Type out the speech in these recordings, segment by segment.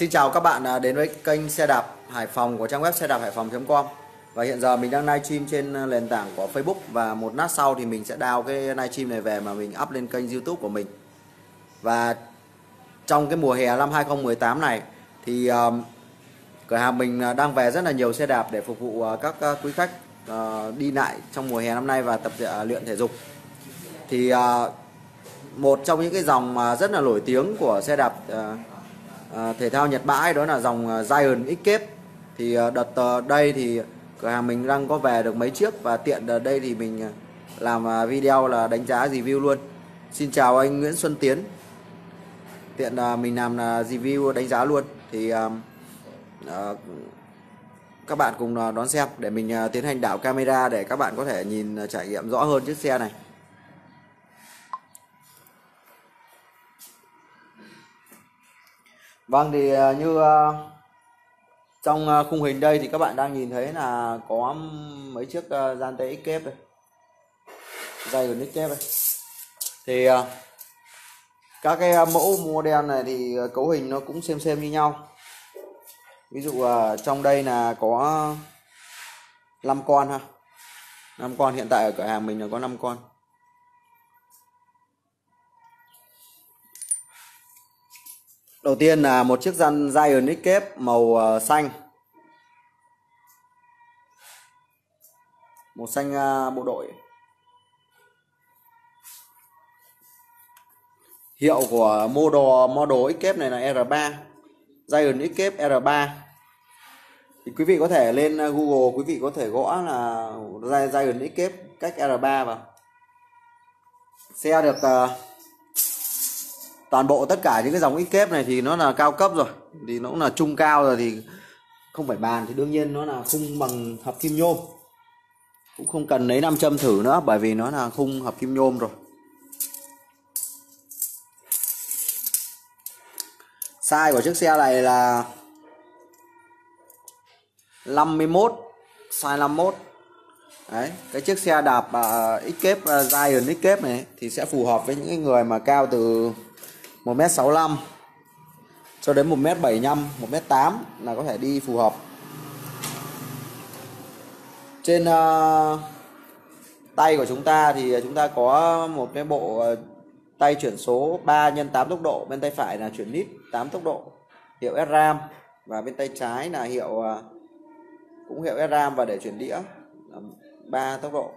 Xin chào các bạn à, đến với kênh xe đạp Hải Phòng của trang web xe đạp hải phòng.com Và hiện giờ mình đang livestream trên à, nền tảng của Facebook Và một lát sau thì mình sẽ đào cái livestream này về mà mình up lên kênh youtube của mình. Và trong cái mùa hè năm 2018 này thì um, cửa hàng mình à, đang về rất là nhiều xe đạp để phục vụ các quý khách uh, đi lại trong mùa hè năm nay và tập uh, luyện thể dục. Thì uh, một trong những cái dòng mà rất là nổi tiếng của xe đạp uh, À, thể thao Nhật bãi đó là dòng uh, Giant Escape thì à, đợt đây thì cửa hàng mình đang có về được mấy chiếc và tiện đợt đây thì mình làm video là đánh giá review luôn. Xin chào anh Nguyễn Xuân Tiến. Tiện là mình làm là review đánh giá luôn. Thì uh, các bạn cùng đón xem để mình tiến hành đảo camera để các bạn có thể nhìn trải nghiệm rõ hơn chiếc xe này. Vâng thì ờ, như ờ, trong ờ, khung hình đây thì các bạn đang nhìn thấy là có mấy chiếc gian tế kép đây. Dây của XKF đây. Thì các cái mẫu model này thì cấu hình nó cũng xem xem như nhau. Ví dụ trong đây là có 5 con ha. 5 con, hiện tại ở cửa hàng mình là có 5 con. Đầu tiên là một chiếc răn Giant Escape màu ờ, xanh. Màu xanh ờ, bộ đội. Hiệu của model model Escape này là R3 Giant Escape R3 thì quý vị có thể lên ờ, Google quý vị có thể gõ là Giant Escape cách R3 vào. Xe được uh, toàn bộ tất cả những cái dòng Escape này thì nó là cao cấp rồi. Thì nó cũng là trung cao rồi thì không phải bàn thì đương nhiên nó là khung bằng hợp kim nhôm. Cũng không cần lấy nam châm thử nữa bởi vì nó là khung hợp kim nhôm rồi. Size của chiếc xe này là 51 size 51 Đấy, cái chiếc xe đạp à, uh, Escape uh, à, Giant Escape này thì sẽ phù hợp với những người mà cao từ 1m65 cho đến 1m75, 1m8 là có thể đi phù hợp. Trên uh, tay của chúng ta thì chúng ta có một cái bộ ờ, tay chuyển số 3 x 8 tốc độ, bên tay phải là chuyển nít 8 tốc độ, hiệu SRAM và bên tay trái là hiệu ờ, cũng hiệu SRAM và để chuyển đĩa 3 tốc độ.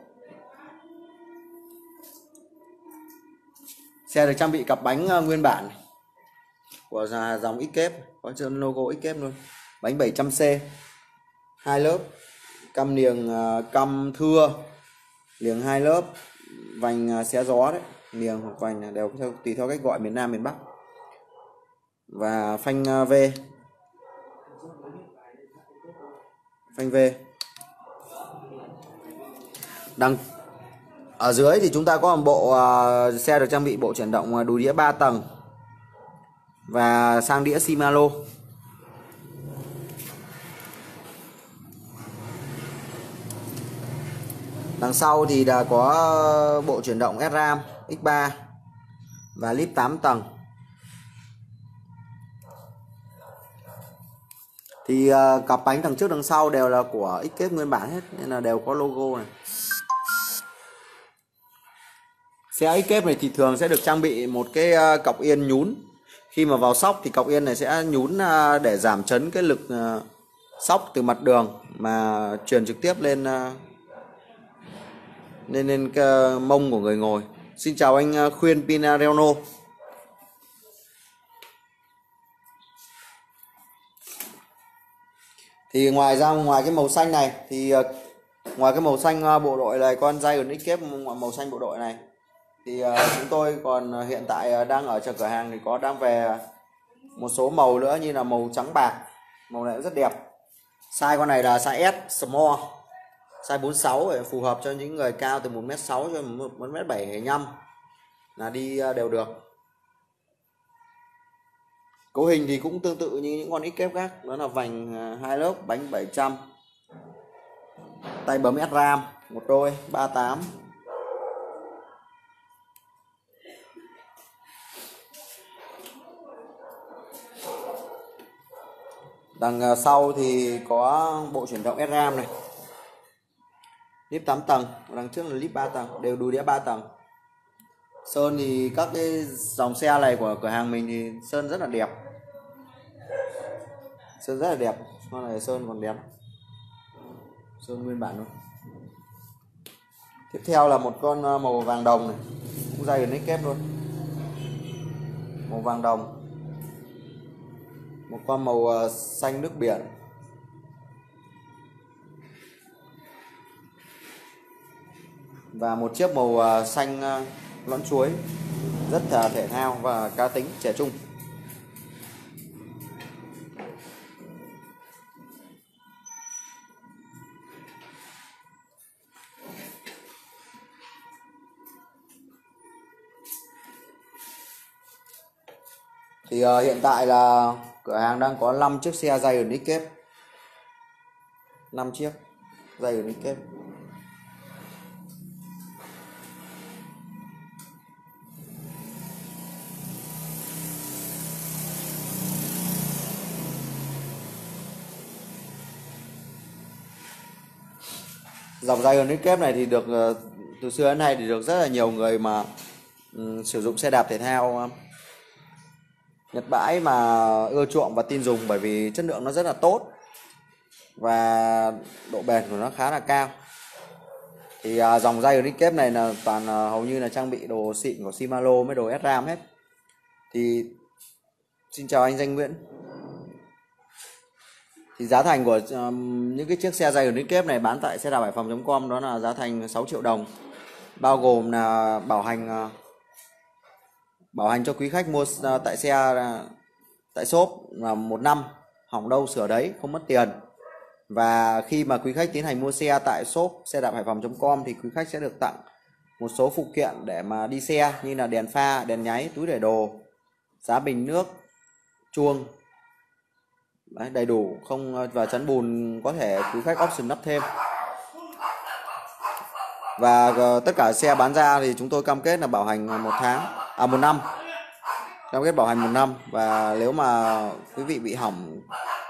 Xe được trang bị cặp bánh ờ, nguyên bản của dòng Escape, có trên logo Escape luôn. Bánh 700C. hai lớp. Căm niềng ờ, căm thưa. Liềng hai lớp. Vành ờ, xé gió đấy. Niềng hoặc vành đều theo tùy theo cách gọi miền Nam miền Bắc. Và phanh V. Phanh V. đăng ở dưới thì chúng ta có một bộ uh, xe được trang bị bộ chuyển động à, đùi đĩa 3 tầng và sang đĩa Shimano. Đằng sau thì đã có bộ chuyển động SRAM X3 và lip 8 tầng. Thì uh, cặp bánh đằng trước đằng sau đều là của XKF nguyên bản hết nên là đều có logo này. Xe Escape này thì thường sẽ được trang bị một cái ờ, cọc yên nhún. Khi mà vào sóc thì cọc yên này sẽ nhún ờ, để giảm chấn cái lực ờ, sóc từ mặt đường mà truyền trực tiếp lên lên lên mông của người ngồi. Xin chào anh Khuyên Pinarello. Thì ngoài ra, ngoài cái màu xanh này thì ngoài cái màu xanh bộ đội này, con Giant Escape màu xanh bộ đội này thì uh, chúng tôi còn uh, hiện tại uh, đang ở trong cửa hàng thì có đang về một số màu nữa như là màu trắng bạc. Màu này cũng rất đẹp. Size con này là size S small. Size 46 để phù hợp cho những người cao từ 1m6 cho 1m75 là đi đều được. Cấu hình thì cũng tương tự như những con ít kép khác đó là vành hai lớp bánh 700 tay bấm SRAM một đôi 38 đằng à, sau thì có bộ chuyển động SRAM này. Lip 8 tầng, đằng trước là lip 3 tầng, đều đùi đĩa 3 tầng. Sơn thì các cái dòng xe này của cửa hàng mình thì sơn rất là đẹp. Sơn rất là đẹp con này sơn còn đẹp. Sơn nguyên bản luôn. Tiếp theo là một con à, màu vàng đồng này, cũng dày đến kép luôn. Màu vàng đồng một con màu ờ, xanh nước biển. Và một chiếc màu ờ, xanh ờ, lõn chuối. Rất là thể thao và cá tính trẻ trung. Thì uh, hiện tại là cửa hàng đang có 5 chiếc xe dây ở nick kép. 5 chiếc dây ở nick kép. Dòng dây ở nick kép này thì được ờ, từ xưa đến nay thì được rất là nhiều người mà um, sử dụng xe đạp thể thao Nhật bãi mà ưa chuộng và tin dùng bởi vì chất lượng nó rất là tốt và độ bền của nó khá là cao. Thì à, dòng dây ở kép này là toàn à, hầu như là trang bị đồ xịn của Shimano với đồ SRAM hết. Thì xin chào anh danh Nguyễn. Thì giá thành của um, những cái chiếc xe dây ở kép này bán tại xe đạp hải phòng.com đó là giá thành 6 triệu đồng bao gồm là bảo hành uh, bảo hành cho quý khách mua à, tại xe à, tại shop là một năm hỏng đâu sửa đấy không mất tiền. Và khi mà quý khách tiến hành mua xe tại shop xe đạp hải phòng.com thì quý khách sẽ được tặng một số phụ kiện để mà đi xe như là đèn pha đèn nháy túi để đồ giá bình nước chuông. Đấy, đầy đủ không à, và chắn bùn có thể quý khách option lắp thêm. Và tất cả xe bán ra thì chúng tôi cam kết là bảo hành một tháng à một năm. Cam kết bảo hành một năm. Và nếu mà quý vị bị hỏng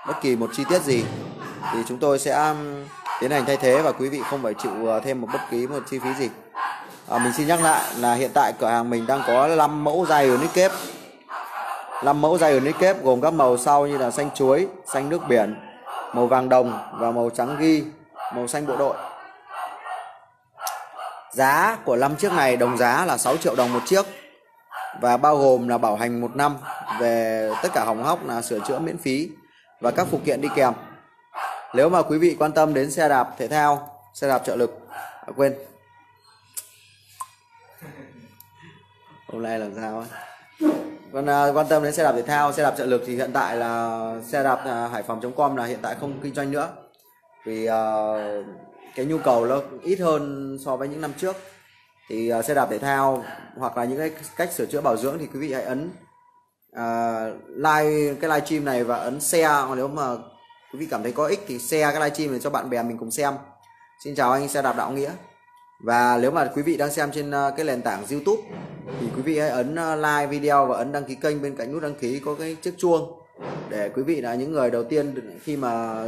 bất kỳ một chi tiết gì thì chúng tôi sẽ um, tiến hành thay thế và quý vị không phải chịu uh, thêm một bất kỳ một chi phí gì. À, mình xin nhắc lại là hiện tại cửa hàng mình đang có 5 mẫu dây ở nick kép. 5 mẫu dây ở nick kép gồm các màu sau như là xanh chuối xanh nước biển màu vàng đồng và màu trắng ghi màu xanh bộ đội. Giá của 5 chiếc này đồng giá là 6 triệu đồng một chiếc và bao gồm là bảo hành một năm về tất cả hỏng hóc là sửa chữa miễn phí và các phụ kiện đi kèm. Nếu mà quý vị quan tâm đến xe đạp thể thao xe đạp trợ lực à, quên. Hôm nay làm sao ấy còn à, quan tâm đến xe đạp thể thao xe đạp trợ lực thì hiện tại là xe đạp à, hải phòng.com là hiện tại không kinh doanh nữa. Vì à, cái nhu cầu nó ít hơn so với những năm trước thì uh, xe đạp thể thao hoặc là những cái cách sửa chữa bảo dưỡng thì quý vị hãy ấn uh, like cái livestream này và ấn share. Nếu mà quý vị cảm thấy có ích thì share cái livestream này cho bạn bè mình cùng xem. Xin chào anh xe đạp đạo nghĩa. Và nếu mà quý vị đang xem trên ờ, cái nền tảng youtube thì quý vị hãy ấn like video và ấn đăng ký kênh bên cạnh nút đăng ký có cái chiếc chuông để quý vị là những người đầu tiên khi mà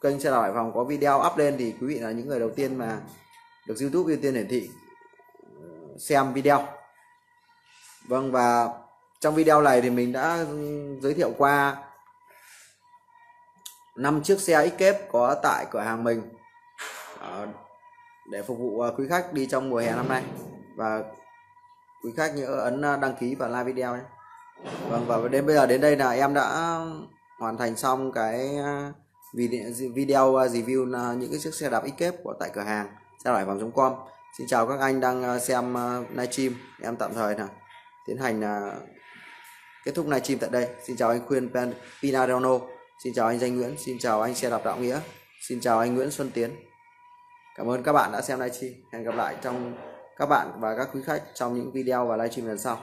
kênh xe đạp hải phòng có video up lên thì quý vị là những người đầu tiên mà được youtube ưu tiên hiển thị xem video. Vâng và trong video này thì mình đã giới thiệu qua năm chiếc xe x kép có tại cửa hàng mình à, để phục vụ à, quý khách đi trong mùa hè năm nay. Và quý khách nhớ ấn à, đăng ký và like video nhé. Vâng và đến bây giờ, đến đây là em đã hoàn thành xong cái video review những cái chiếc xe đạp x kép của tại cửa hàng, xe đạp vòng.com Xin chào các anh đang ờ, xem ờ, livestream. Em tạm thời là tiến hành là kết thúc livestream tại đây. Xin chào anh khuyên Pinarello. Xin chào anh danh Nguyễn. Xin chào anh xe đạp đạo nghĩa. Xin chào anh Nguyễn Xuân Tiến. Cảm ơn các bạn đã xem livestream. Hẹn gặp lại trong các bạn và các quý khách trong những video và livestream lần sau.